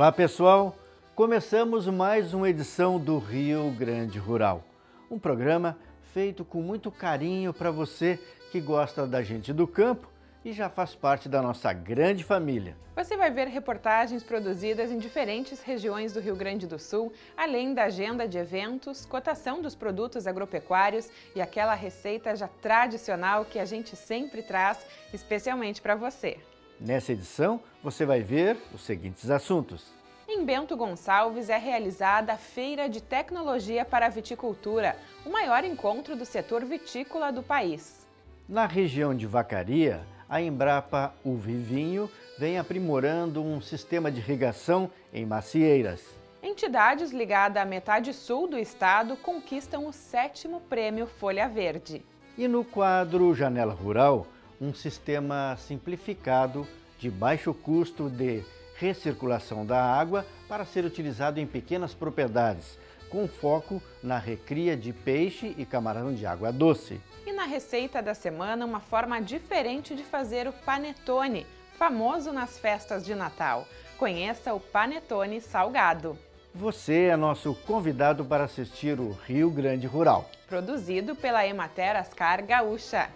Olá pessoal, começamos mais uma edição do Rio Grande Rural, um programa feito com muito carinho para você que gosta da gente do campo e já faz parte da nossa grande família. Você vai ver reportagens produzidas em diferentes regiões do Rio Grande do Sul, além da agenda de eventos, cotação dos produtos agropecuários e aquela receita já tradicional que a gente sempre traz, especialmente para você. Nessa edição, você vai ver os seguintes assuntos. Em Bento Gonçalves é realizada a Feira de Tecnologia para a Viticultura, o maior encontro do setor vitícola do país. Na região de Vacaria, a Embrapa Uva e Vinho vem aprimorando um sistema de irrigação em macieiras. Entidades ligadas à metade sul do estado conquistam o sétimo prêmio Folha Verde. E no quadro Janela Rural, um sistema simplificado de baixo custo de recirculação da água para ser utilizado em pequenas propriedades, com foco na recria de peixe e camarão de água doce. E na receita da semana, uma forma diferente de fazer o panetone, famoso nas festas de Natal. Conheça o panetone salgado. Você é nosso convidado para assistir o Rio Grande Rural. Produzido pela Emater Ascar Gaúcha.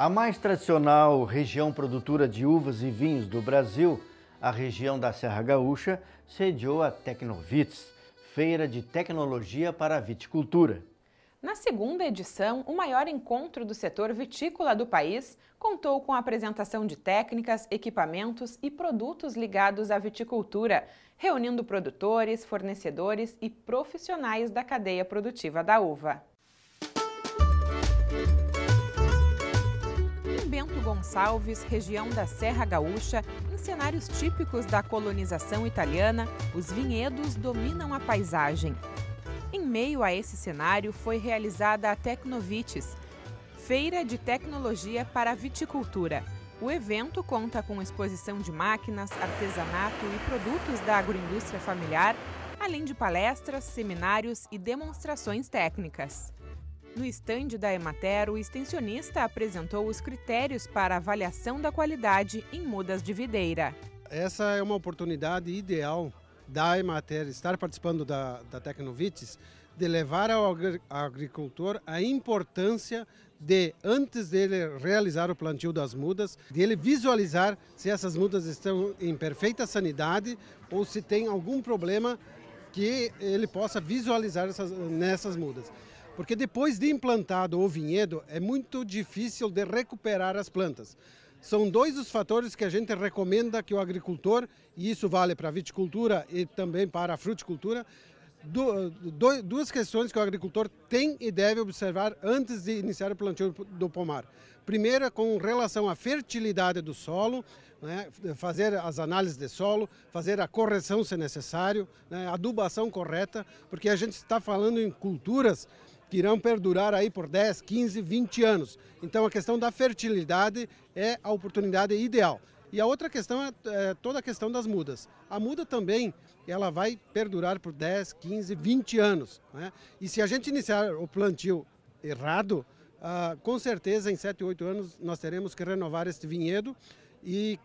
A mais tradicional região produtora de uvas e vinhos do Brasil, a região da Serra Gaúcha, sediou a Tecnovits, feira de tecnologia para a viticultura. Na segunda edição, o maior encontro do setor vitícola do país contou com a apresentação de técnicas, equipamentos e produtos ligados à viticultura, reunindo produtores, fornecedores e profissionais da cadeia produtiva da uva. Bento Gonçalves, região da Serra Gaúcha, em cenários típicos da colonização italiana, os vinhedos dominam a paisagem. Em meio a esse cenário foi realizada a Tecnovites, Feira de Tecnologia para Viticultura. O evento conta com exposição de máquinas, artesanato e produtos da agroindústria familiar, além de palestras, seminários e demonstrações técnicas. No estande da Emater, o extensionista apresentou os critérios para avaliação da qualidade em mudas de videira. Essa é uma oportunidade ideal da Emater estar participando da, da Tecnovites, de levar ao agricultor a importância de, antes dele realizar o plantio das mudas, de ele visualizar se essas mudas estão em perfeita sanidade ou se tem algum problema que ele possa visualizar essas, nessas mudas. Porque depois de implantado o vinhedo, é muito difícil de recuperar as plantas. São dois os fatores que a gente recomenda que o agricultor, e isso vale para a viticultura e também para a fruticultura, duas questões que o agricultor tem e deve observar antes de iniciar o plantio do pomar. Primeira, com relação à fertilidade do solo, né, fazer as análises de solo, fazer a correção se necessário, né, adubação correta, porque a gente está falando em culturas que irão perdurar aí por 10, 15, 20 anos. Então a questão da fertilidade é a oportunidade ideal. E a outra questão é, é, toda a questão das mudas. A muda também ela vai perdurar por 10, 15, 20 anos. Né? E se a gente iniciar o plantio errado, ah, com certeza em 7, 8 anos nós teremos que renovar este vinhedo e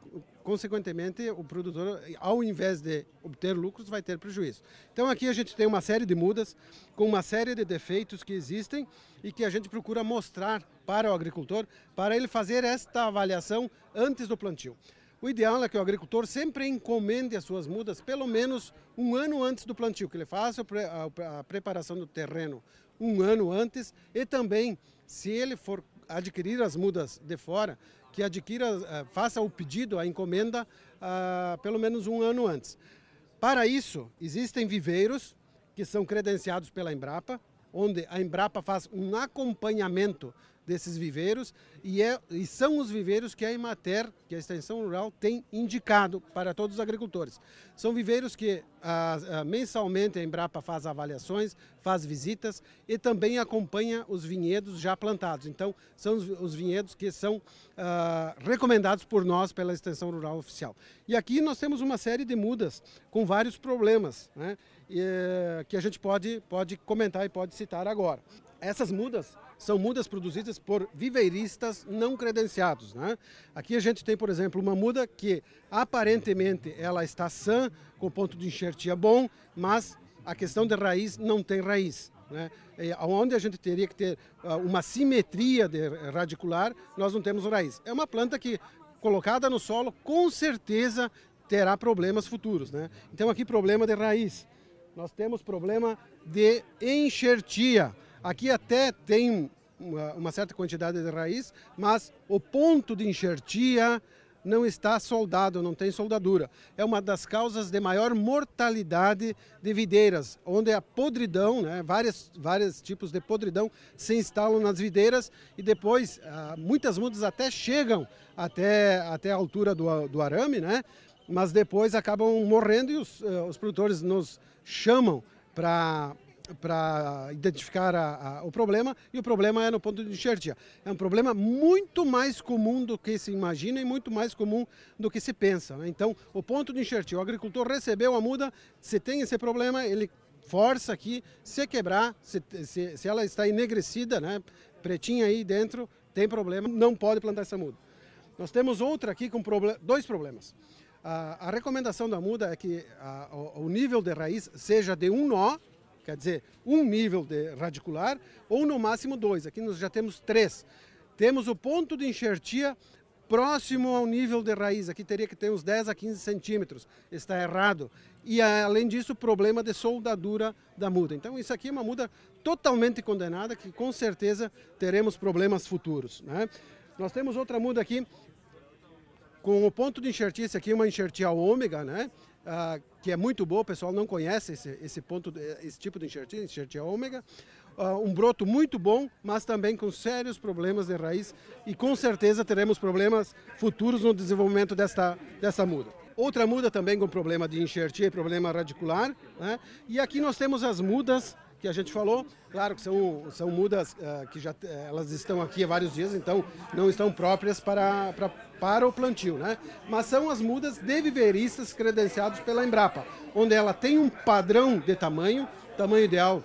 consequentemente, o produtor, ao invés de obter lucros, vai ter prejuízo. Então aqui a gente tem uma série de mudas com uma série de defeitos que existem e que a gente procura mostrar para o agricultor, para ele fazer esta avaliação antes do plantio. O ideal é que o agricultor sempre encomende as suas mudas pelo menos um ano antes do plantio, que ele faça a preparação do terreno um ano antes e também, se ele for adquirir as mudas de fora, que adquira, eh, faça o pedido, a encomenda, uh, pelo menos um ano antes. Para isso, existem viveiros que são credenciados pela Embrapa, onde a Embrapa faz um acompanhamento desses viveiros e, é, e são os viveiros que a Imater, que a Extensão Rural, tem indicado para todos os agricultores. São viveiros que ah, ah, mensalmente a Embrapa faz avaliações, faz visitas e também acompanha os vinhedos já plantados. Então, são os, os vinhedos que são ah, recomendados por nós pela Extensão Rural Oficial. E aqui nós temos uma série de mudas com vários problemas, né? E, eh, que a gente pode, pode comentar e pode citar agora. Essas mudas são mudas produzidas por viveiristas não credenciados. Né? Aqui a gente tem, por exemplo, uma muda que aparentemente ela está sã, com ponto de enxertia bom, mas a questão de raiz não tem raiz. Né? onde a gente teria que ter uh, uma simetria radicular, nós não temos raiz. É uma planta que, colocada no solo, com certeza terá problemas futuros. Né? Então aqui problema de raiz. Nós temos problema de enxertia. Aqui até tem uma, uma, certa quantidade de raiz, mas o ponto de enxertia não está soldado, não tem soldadura. É uma das causas de maior mortalidade de videiras, onde a podridão, né, vários, vários tipos de podridão se instalam nas videiras e depois ah, muitas mudas até chegam até, até a altura do, do arame, né, mas depois acabam morrendo e os, uh, os produtores nos chamam para para identificar a, a, o problema e o problema é no ponto de enxertia. É um problema muito mais comum do que se imagina e muito mais comum do que se pensa. Né? Então, o ponto de enxertia, o agricultor recebeu a muda, se tem esse problema, ele força aqui, se quebrar, se, se, se ela está enegrecida, né? pretinha aí dentro, tem problema, não pode plantar essa muda. Nós temos outra aqui com dois problemas. A, recomendação da muda é que o nível de raiz seja de um nó, quer dizer, um nível de radicular, ou no máximo dois. Aqui nós já temos três. Temos o ponto de enxertia próximo ao nível de raiz. Aqui teria que ter uns 10 a 15 centímetros. Está errado. E além disso, problema de soldadura da muda. Então isso aqui é uma muda totalmente condenada, que com certeza teremos problemas futuros. Né? Nós temos outra muda aqui com o ponto de enxertia, esse aqui é uma enxertia ômega, né? Uh, que é muito boa, o pessoal não conhece esse, esse, ponto, esse tipo de enxertia, enxertia ômega. Uh, um broto muito bom, mas também com sérios problemas de raiz e com certeza teremos problemas futuros no desenvolvimento desta, desta muda. Outra muda também com problema de enxertia e problema radicular. Né? E aqui nós temos as mudas que a gente falou. Claro que são, são mudas uh, que já elas estão aqui há vários dias, então não estão próprias para, para, para o plantio, né? Mas são as mudas de viveiristas credenciados pela Embrapa, onde ela tem um padrão de tamanho, tamanho ideal,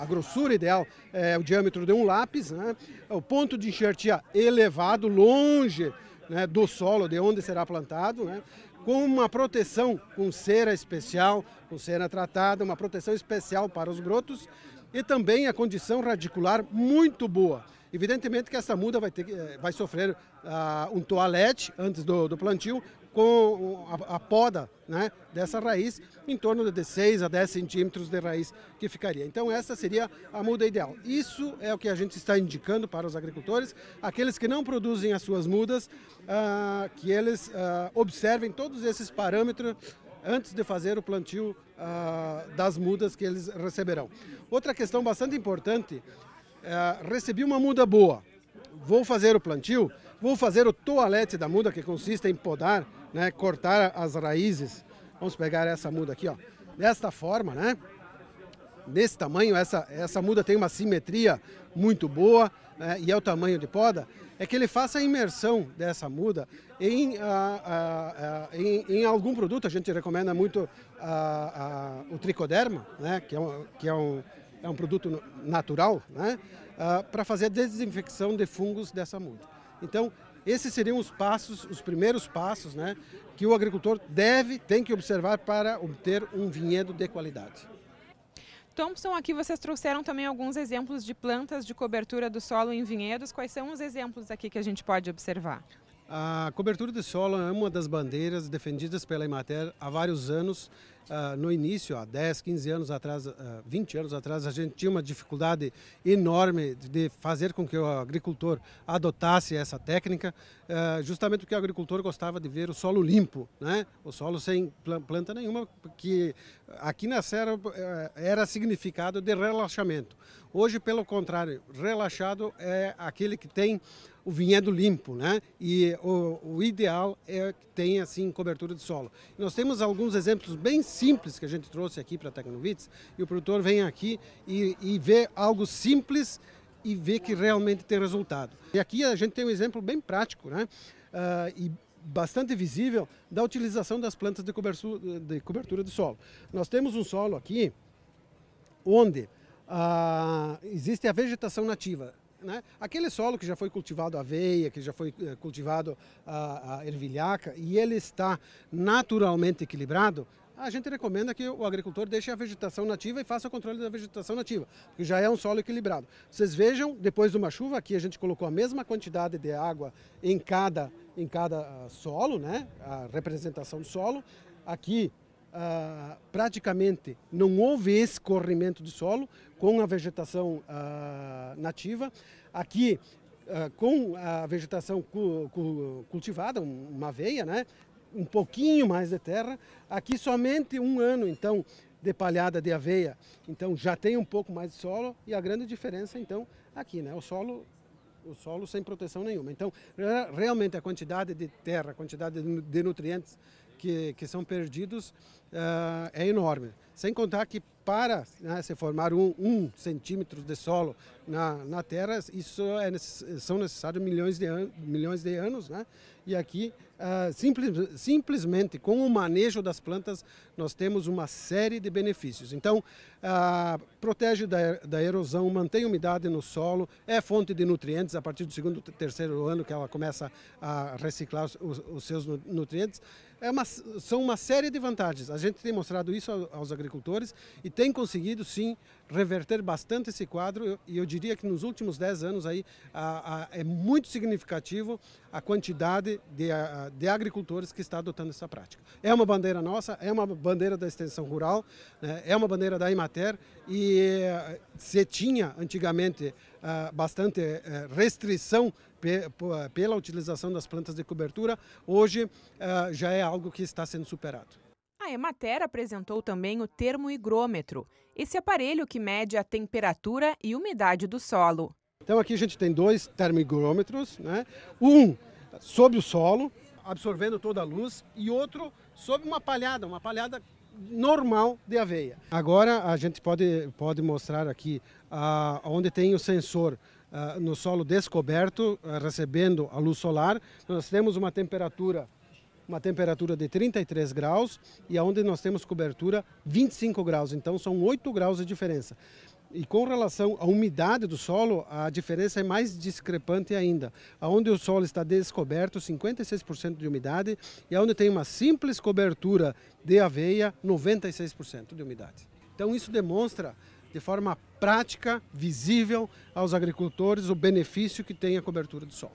a grossura ideal é o diâmetro de um lápis, né? o ponto de enxertia elevado, longe né, do solo de onde será plantado, né? Com uma proteção com cera especial, com cera tratada, uma proteção especial para os brotos e também a condição radicular muito boa. Evidentemente que essa muda vai, ter, eh, vai sofrer uh, um toalete antes do, do plantio, com a, a, poda né, dessa raiz em torno de 6 a 10 centímetros de raiz que ficaria. Então essa seria a muda ideal. Isso é o que a gente está indicando para os agricultores, aqueles que não produzem as suas mudas, uh, que eles uh, observem todos esses parâmetros antes de fazer o plantio uh, das mudas que eles receberão. Outra questão bastante importante é, recebi uma muda boa, vou fazer o plantio, vou fazer o toalete da muda, que consiste em podar, né, cortar as raízes. Vamos pegar essa muda aqui, ó, desta forma, né? Desse tamanho, essa, essa muda tem uma simetria muito boa né, e é o tamanho de poda, é que ele faça a imersão dessa muda em, ah, ah, ah, em, em, algum produto. A gente recomenda muito o tricoderma, né, que é um, que é um é um produto natural, né? Uh, para fazer a desinfecção de fungos dessa muda. Então, esses seriam os passos, os primeiros passos, né, que o agricultor deve, tem que observar para obter um vinhedo de qualidade. Thompson, aqui vocês trouxeram também alguns exemplos de plantas de cobertura do solo em vinhedos. Quais são os exemplos aqui que a gente pode observar? A cobertura de solo é uma das bandeiras defendidas pela Imater há vários anos uh, no início, há 10, 15 anos atrás, uh, ah, 20 anos atrás, a gente tinha uma dificuldade enorme de fazer com que o agricultor adotasse essa técnica, uh, justamente porque o agricultor gostava de ver o solo limpo, né? o solo sem planta nenhuma, que aqui na Serra era significado de relaxamento. Hoje, pelo contrário, relaxado é aquele que tem o vinhedo limpo, né? E o, o, ideal é que tenha assim cobertura de solo. nós temos alguns exemplos bem simples que a gente trouxe aqui para a Tecnovitz e o produtor vem aqui e, e vê algo simples e vê que realmente tem resultado. E aqui a gente tem um exemplo bem prático, né? Uh, e bastante visível da utilização das plantas de cobertura, de cobertura de solo. Nós temos um solo aqui onde uh, existe a vegetação nativa. Né? Aquele solo que já foi cultivado aveia, que já foi eh, cultivado a, a ervilhaca e ele está naturalmente equilibrado, a gente recomenda que o agricultor deixe a vegetação nativa e faça o controle da vegetação nativa, porque já é um solo equilibrado. Vocês vejam, depois de uma chuva, aqui a gente colocou a mesma quantidade de água em cada, em cada ah, solo, né? a representação do solo. Aqui ah, praticamente não houve escorrimento de solo com a vegetação ah, nativa. Aqui, ah, com a vegetação cu, cu, cultivada, uma aveia, né? Um pouquinho mais de terra. Aqui somente um ano, então, de palhada de aveia, então já tem um pouco mais de solo e a grande diferença, então, aqui, né? O solo o solo sem proteção nenhuma. Então, realmente a quantidade de terra, a quantidade de nutrientes que, que são perdidos uh, é enorme. Sem contar que para né, se formar um, um, centímetro de solo na, na Terra, isso é são necessários milhões de, an, milhões de anos. Né? E aqui, uh, simples, simplesmente com o manejo das plantas, nós temos uma série de benefícios. Então, uh, protege da, da erosão, mantém umidade no solo, é fonte de nutrientes a partir do segundo, terceiro ano que ela começa a reciclar os, os seus nutrientes. É uma, são uma série de vantagens. A gente tem mostrado isso aos agricultores e tem conseguido sim reverter bastante esse quadro e eu diria que nos últimos 10 anos aí a, a, é muito significativo a quantidade de, a, de, agricultores que está adotando essa prática. É uma bandeira nossa, é uma bandeira da extensão rural, né, é uma bandeira da Imater e eh, se tinha antigamente uh, bastante uh, restrição pe pela utilização das plantas de cobertura, hoje uh, já é algo que está sendo superado. A Emater apresentou também o termoigrômetro, esse aparelho que mede a temperatura e umidade do solo. Então aqui a gente tem dois termoigrômetros, né? um sobre o solo, absorvendo toda a luz, e outro sobre uma palhada, uma palhada normal de aveia. Agora a gente pode, pode mostrar aqui ah, onde tem o sensor ah, no solo descoberto, ah, recebendo a luz solar. Nós temos uma temperatura uma temperatura de 33 graus e aonde nós temos cobertura 25 graus, então são 8 graus de diferença. E com relação à umidade do solo, a diferença é mais discrepante ainda. Onde o solo está descoberto, 56% de umidade, e onde tem uma simples cobertura de aveia, 96% de umidade. Então isso demonstra de forma prática, visível aos agricultores o benefício que tem a cobertura do solo.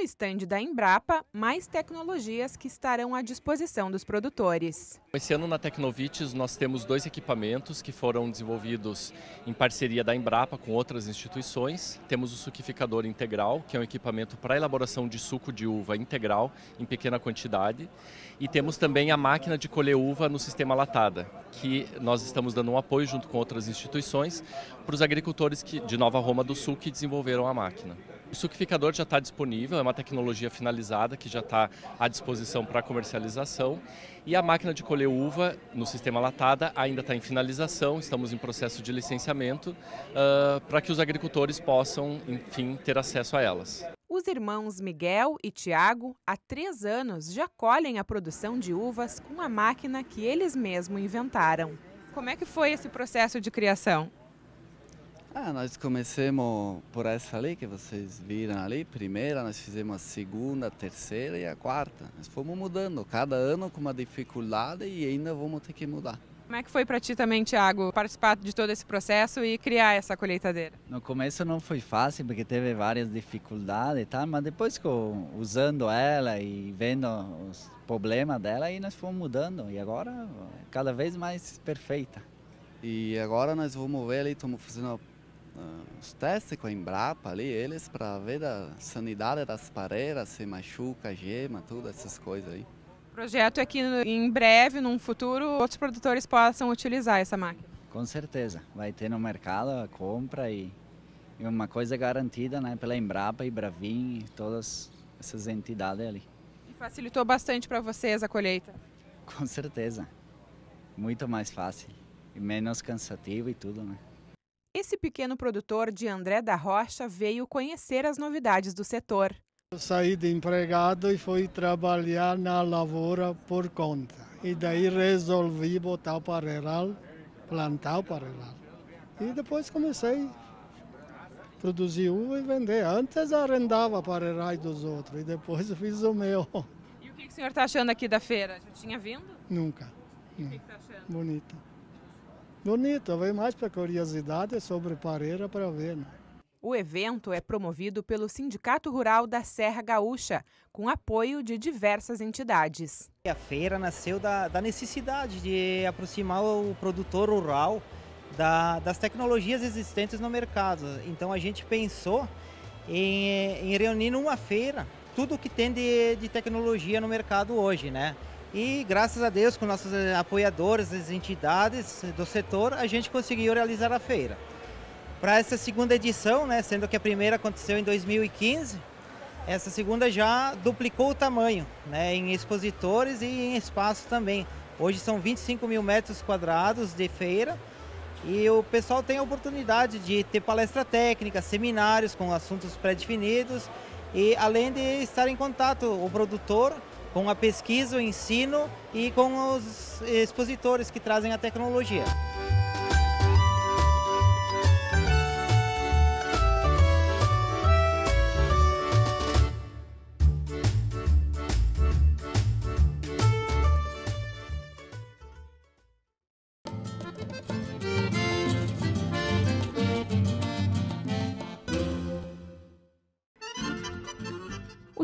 No estande da Embrapa, mais tecnologias que estarão à disposição dos produtores. Esse ano na Tecnovites nós temos dois equipamentos que foram desenvolvidos em parceria da Embrapa com outras instituições. Temos o suquificador integral, que é um equipamento para elaboração de suco de uva integral em pequena quantidade. E temos também a máquina de colher uva no sistema latada, que nós estamos dando um apoio junto com outras instituições para os agricultores de Nova Roma do Sul que desenvolveram a máquina. O suquificador já está disponível, é uma tecnologia finalizada que já está à disposição para comercialização. E a máquina de colher uva no sistema latada ainda está em finalização, estamos em processo de licenciamento uh, para que os agricultores possam, enfim, ter acesso a elas. Os irmãos Miguel e Tiago, há três anos, já colhem a produção de uvas com a máquina que eles mesmos inventaram. Como é que foi esse processo de criação? Ah, nós começamos por essa ali que vocês viram ali. Primeira, nós fizemos a segunda, a terceira e a quarta. Nós fomos mudando, cada ano com uma dificuldade e ainda vamos ter que mudar. Como é que foi para ti também, Tiago, participar de todo esse processo e criar essa colheitadeira? No começo não foi fácil porque teve várias dificuldades tal, mas depois que usando ela e vendo os problemas dela, aí nós fomos mudando e agora cada vez mais perfeita. E agora nós vamos ver ali, estamos fazendo os testes com a Embrapa ali, eles para ver a sanidade das pareiras, se machuca, gema, tudo essas coisas aí. O projeto é que em breve, num futuro, outros produtores possam utilizar essa máquina. Com certeza, vai ter no mercado a compra e, e uma coisa garantida né, pela Embrapa e Bravin e todas essas entidades ali. E facilitou bastante para vocês a colheita? Com certeza, muito mais fácil e menos cansativo e tudo, né? Esse pequeno produtor de André da Rocha veio conhecer as novidades do setor. Eu saí de empregado e fui trabalhar na lavoura por conta. E daí resolvi botar o parreiral, plantar o parreiral. E depois comecei a produzir uva e vender. Antes arrendava parreirais dos outros e depois fiz o meu. E o que o senhor está achando aqui da feira? Já tinha vindo? Nunca. E o que está achando? Bonito. Bonito, venho mais para curiosidade sobre pareira para ver. Né? O evento é promovido pelo Sindicato Rural da Serra Gaúcha, com apoio de diversas entidades. A feira nasceu da, da necessidade de aproximar o produtor rural da, das tecnologias existentes no mercado. Então a gente pensou em, em reunir numa feira tudo o que tem de, de tecnologia no mercado hoje, né? E graças a Deus, com nossos apoiadores, as entidades do setor, a gente conseguiu realizar a feira para essa segunda edição, né, sendo que a primeira aconteceu em 2015, essa segunda já duplicou o tamanho, né, em expositores e em espaço também. Hoje são 25 mil metros quadrados de feira e o pessoal tem a oportunidade de ter palestra técnica, seminários com assuntos pré-definidos e além de estar em contato o produtor com a pesquisa, o ensino e com os expositores que trazem a tecnologia.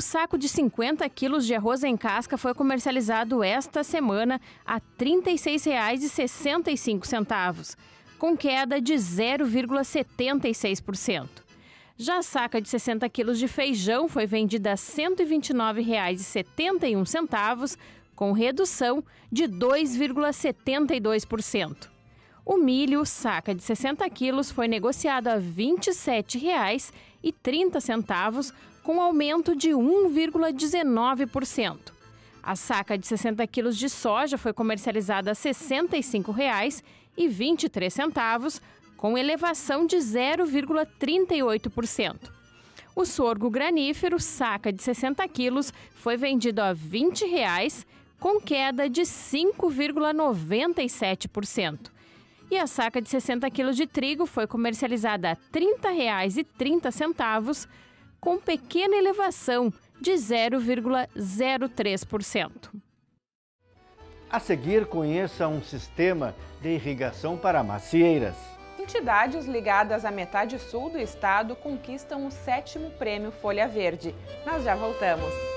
Saco de 50 quilos de arroz em casca foi comercializado esta semana a R$ 36,65, com queda de 0,76%. Já a saca de 60 quilos de feijão foi vendida a R$ 129,71, com redução de 2,72%. O milho, saca de 60 quilos, foi negociado a R$ 27,30, com aumento de 1,19%. A saca de 60 quilos de soja foi comercializada a R$ 65,23, com elevação de 0,38%. O sorgo granífero, saca de 60 quilos, foi vendido a 20 reais, com queda de 5,97%. E a saca de 60 quilos de trigo foi comercializada a R$ 30,30, com pequena elevação de 0,03%. A seguir, conheça um sistema de irrigação para macieiras. Entidades ligadas à metade sul do estado conquistam o sétimo prêmio Folha Verde. Nós já voltamos.